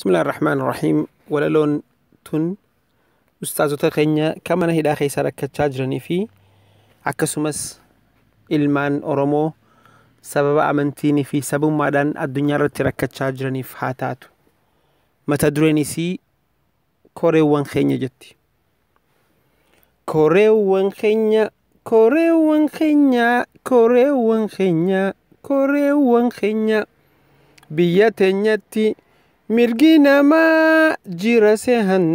بسم الله الرحمن الرحيم ولا لون تون أستاذ تخينيا كما نهي داخي سارك تشاجرني في اكسومس المان اورومو سبب امنتيني في سبب مادان الدنيا رتركت تشاجرني في حاتاتو ما سي كوري وان خينيا جتي كوري وان خينيا كوري وان خينيا كوري وان خينيا كوري وان خينيا بياتي نتي mirgi namaa jira sehan.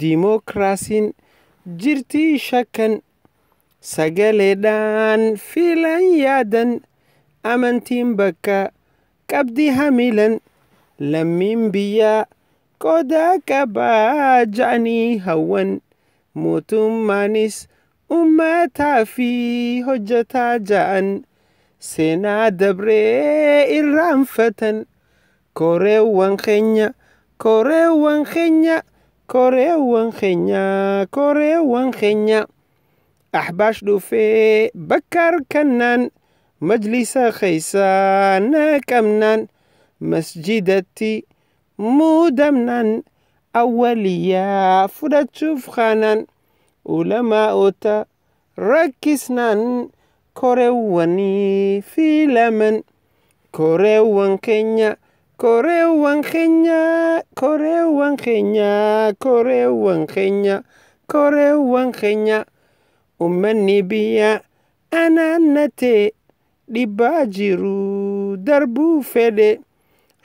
Dimookiraasiin jirtii shakkan sagaleedhaan filan yaadan amantiin bakka qabdi hamilan lammiin biyyaa qodaa qabaa ja'anii hawwan mootummaanis ummataa fi hojjataa ja'an seenaa dabree irraanfatan koreewwan keenya koreewwan keenya. koreewwan keenya koreewwan keenya ahbaash dhufee bakka harkannaan majlisa keessaa naqamnaan masjidatti muudamnaan awwaliyaa fudhachuuf kaanaan ulamaa'ota rakkisnaan koreewwanii filaman koreewwan keenya. Koreewwan keenya koreewwan keenya koreewwan keenya koreewwan keenya ummanni biyya anaannatee dhibbaa jiru darbuu fedhe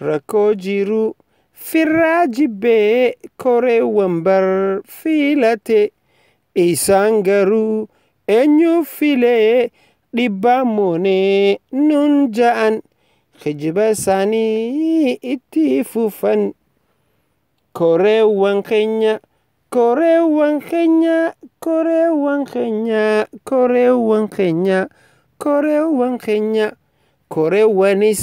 rakkoo jiru firraa jibbee koreewwan bar filate isaan garuu eenyuuf filee dhibbaa moonee nun ja'an. Kijiba isaanii itti fufan koreewwan keenya koreewwan keenya koreewwan keenya koreewwan keenya koreewwan keenya koreewwanis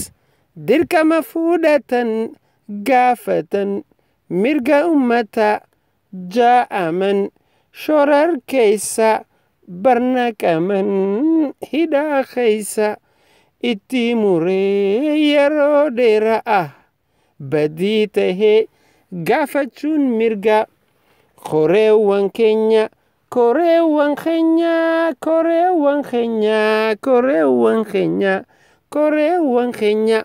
dirqama fudhatan gaafatan mirga ummata ja'aman shorar keessa barnaqaman hidhaa keessa. Itti muree yeroo dheeraa badii tahee gaafachuun mirga. Koreewwan keenya koreewwan keenya koreewwan keenya koreewwan keenya koreewwan keenya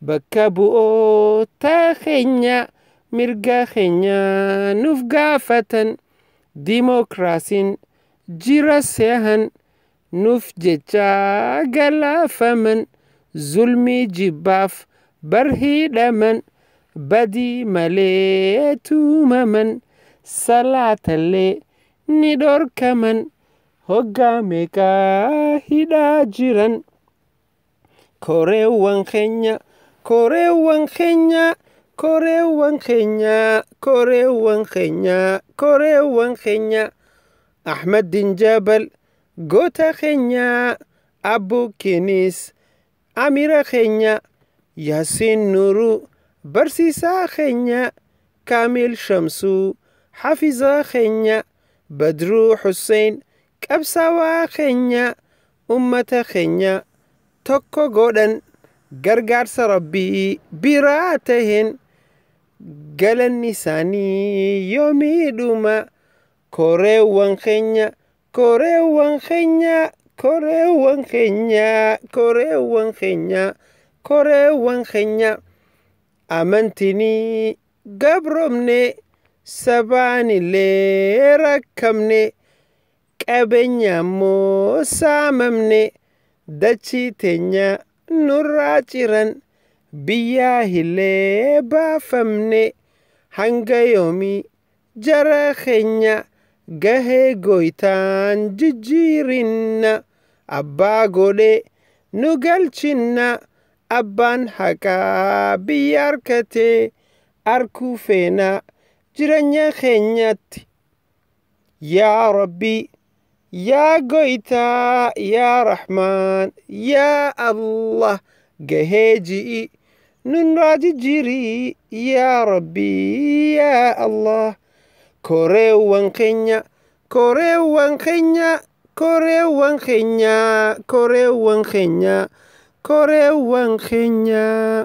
bakka bu'oota keenya mirga keenya nuuf gaafatan dimookiraasiin jira sehan. نفج تاغلا فمن ظلمي جباف برهي دمن بدي مليتو ممن صلاة اللي ندور كمن هقا ميكا هدا جيران كوريوان وانخينيا كوريوان وانخينيا كوريوان وانخينيا كوريوان وانخينيا كوري وانخينيا. أحمد دين جبل goota keenya abbuukiinis amira keenya yaasiin nuruu barsiisaa keenya kaamil shamsuu xafizaa keenya badruu xussein qabsaawaa keenya ummata keenya tokko godhan gargaarsa rabbii biraa taheen galanni isaanii yoomiidhuma koreewwan keenya. Koreewwan keenya koreewwan keenya koreewwan keenya koreewwan keenya amantinii gabromne sabaanillee rakkamne. Qabeenya ammoo saamamne dachii teenya nurraa ciran biyyaa illee baafamne hanga yoomii jara keenya. Gahee gooytaan jijjiirinna abbaa godhe nu galchinna abbaan haqaa biyya harkatee arkuu feena jireenya keenyatti yaa rabbii yaa gooytaa yaa rahmaan yaa allah gahee ji'i nurraa jijjiirii yaa rabbii yaa allah Korewan Kenya, Korewan Kenya, Korewan Kenya, Korewan Kenya, Korewan Kenya.